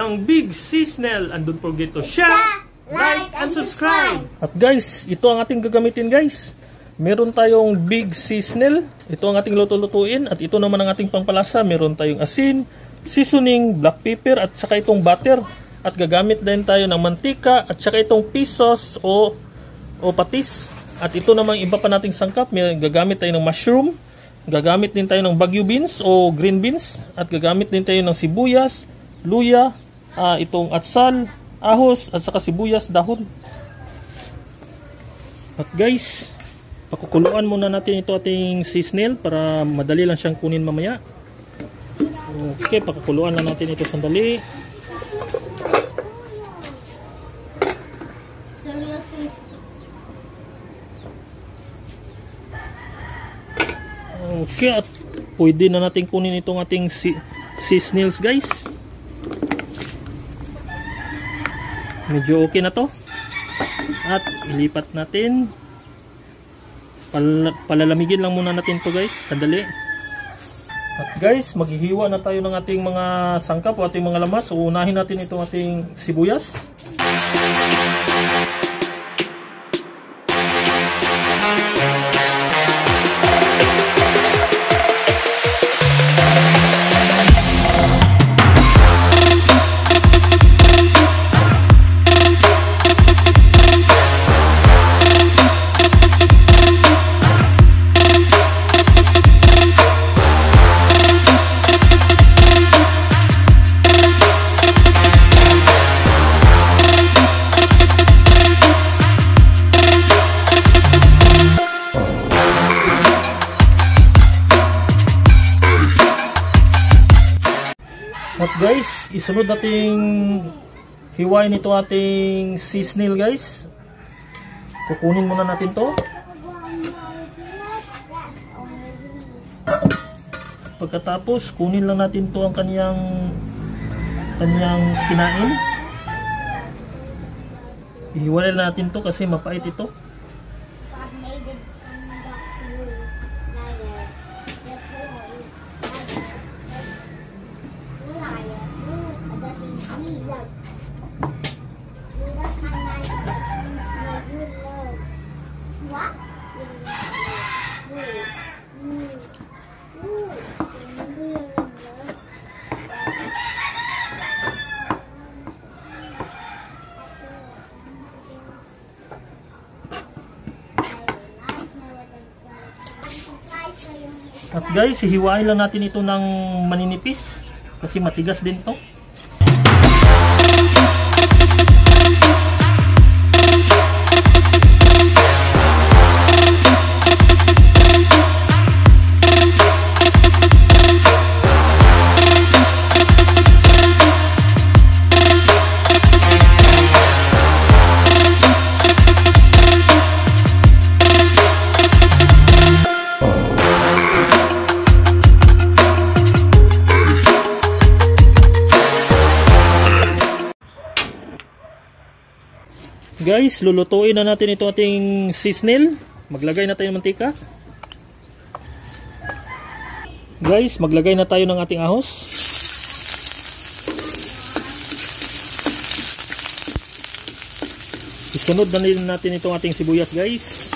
ng Big Seasonal. And don't forget to share, like, and subscribe. At guys, ito ang ating gagamitin guys. Meron tayong Big Seasonal. Ito ang ating luto-lutuin. At ito naman ang ating pangpalasa. Meron tayong asin, seasoning, black pepper, at saka itong butter. At gagamit din tayo ng mantika at saka itong pisos o, o patis. At ito namang iba pa nating sangkap. May gagamit tayo ng mushroom. Gagamit din tayo ng bagyo beans o green beans. At gagamit din tayo ng sibuyas, luya, uh, itong atsal, ahos, at saka sibuyas, dahon. At guys, pakukuluan muna natin ito ating seasonal para madali lang siyang kunin mamaya. Okay, pakukuluan lang natin ito sandali. Okay, at pwede na natin kunin itong ating si seasonals guys. Medyo okay na to. At ilipat natin. Pal palalamigin lang muna natin to guys. Sandali. At guys, maghihiwa na tayo ng ating mga sangkap o ating mga lamas. Uunahin natin itong ating sibuyas. Guys, isunod nating hiwain ito ating seasonal guys. Kukunin muna natin to. Pagkatapos, kunin lang natin to ang kanyang kanyang kinain. Ihiwalay natin to kasi mapait ito. At guys, hihiwain lang natin ito ng maninipis kasi matigas din to. Guys, lulutuin na natin ito ating seasonal. Maglagay na tayo ng mantika. Guys, maglagay na tayo ng ating ahos. Isunod na rin natin itong ating sibuyas guys.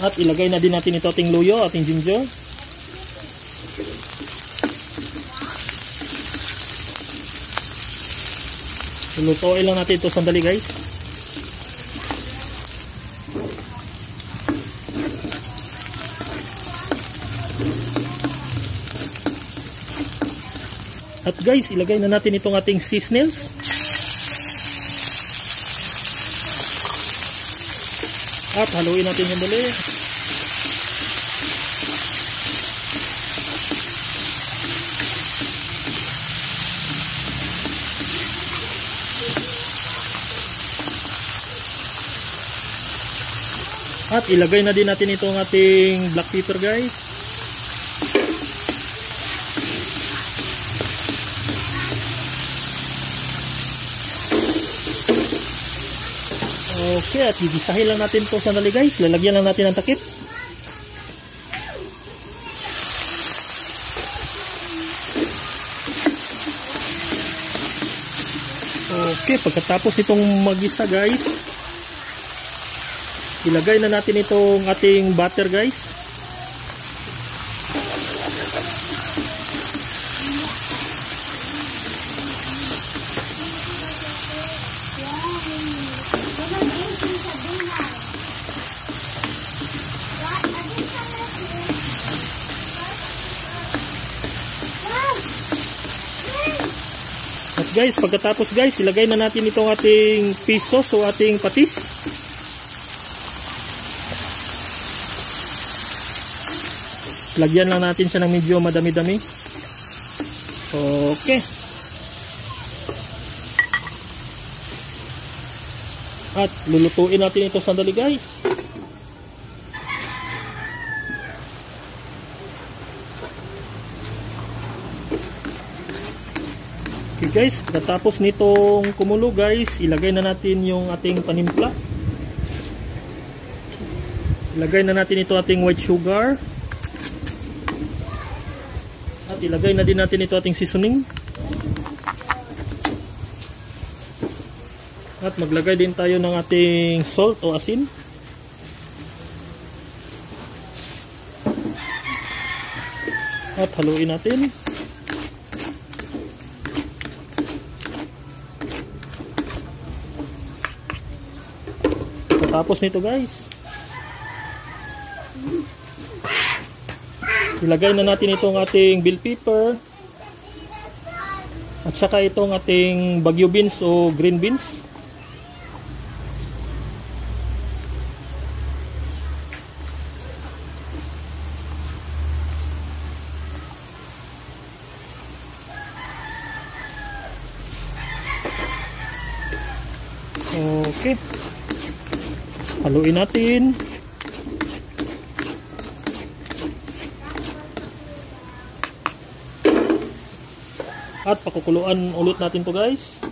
At ilagay na din natin ito ating luyo, ating ginger. Lutuin lang natin ito sandali guys. At guys, ilagay na natin itong ating seasonals. At haluin natin yung dali. At ilagay na din natin itong ating black pepper guys. Okay, at gigisahin lang natin to sandali guys. Lalagyan lang natin ng takip. Okay, pagkatapos itong magisa guys, ilagay na natin itong ating butter guys. At guys, pagkatapos guys, ilagay na natin itong ating piso o ating patis. Lagyan lang natin siya ng medyo madami-dami. Okay. At lulutuin natin ito sandali guys. Okay guys, pagkatapos nitong kumulo guys, ilagay na natin yung ating panimpla. Ilagay na natin ito ating white sugar. At ilagay na din natin ito ating seasoning. At maglagay din tayo ng ating salt o asin. At haluin natin. Tapos nito guys. Ilagay na natin itong ating bell pepper. At saka itong ating bagyo beans o green beans. Okay. Haluin natin. At pakukuluan ulit natin to guys.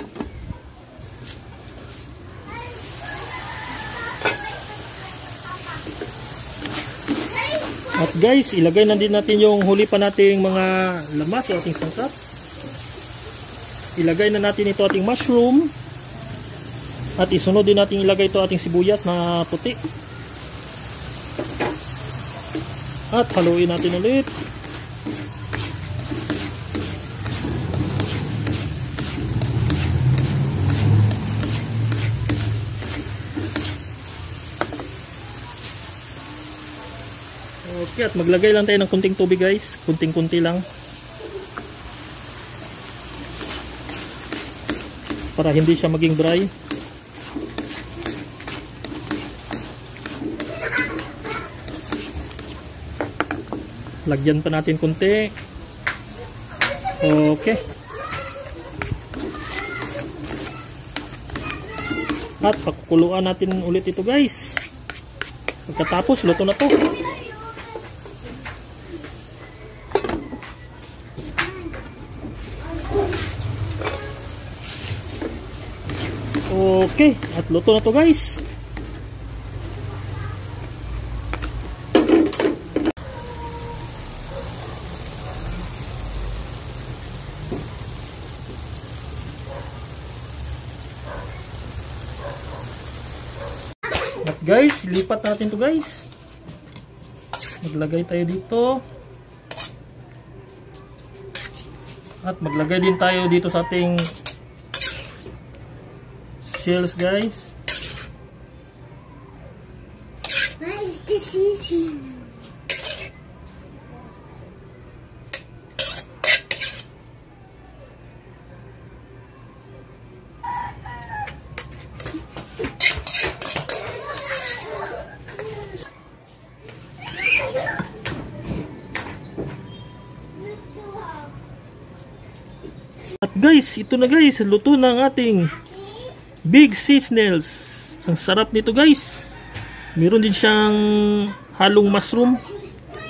At guys, ilagay na din natin yung huli pa nating mga lamas o ating sangkap. Ilagay na natin ito ating mushroom. At isunod din natin ilagay ito ating sibuyas na puti. At haluin natin ulit. At maglagay lang tayo ng kunting tubig guys. Kunting-kunti lang. Para hindi siya maging dry. Lagyan pa natin kunti. Okay. At pakukuluan natin ulit ito guys. Pagkatapos, luto na to. Okay, at luto na to guys. At guys, lipat natin to guys. Maglagay tayo dito. At maglagay din tayo dito sa ating shells guys. Where's the season? At guys, ito na guys, luto na ang ating Big Seasonals. Ang sarap nito guys. Meron din siyang halong mushroom.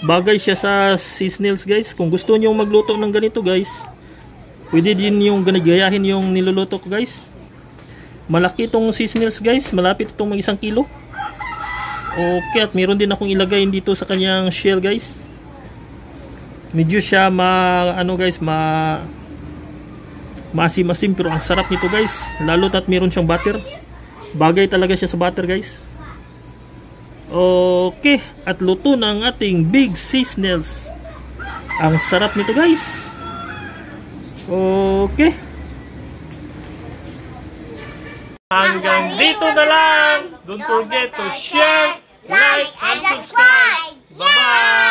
Bagay siya sa seasonals guys. Kung gusto niyo magluto ng ganito guys, pwede din yung ganayahin yung niluluto ko guys. Malaki itong seasonals guys. Malapit itong mag isang kilo. Okay, at meron din akong ilagay dito sa kanyang shell guys. Medyo siya ma ano guys, ma Masim-masim pero ang sarap nito guys. Lalo at meron siyang butter. Bagay talaga siya sa butter guys. Okay. At luto na ang ating big sea snails. Ang sarap nito guys. Okay. Hanggang dito na lang. Don't forget to share, like, and subscribe. Bye-bye!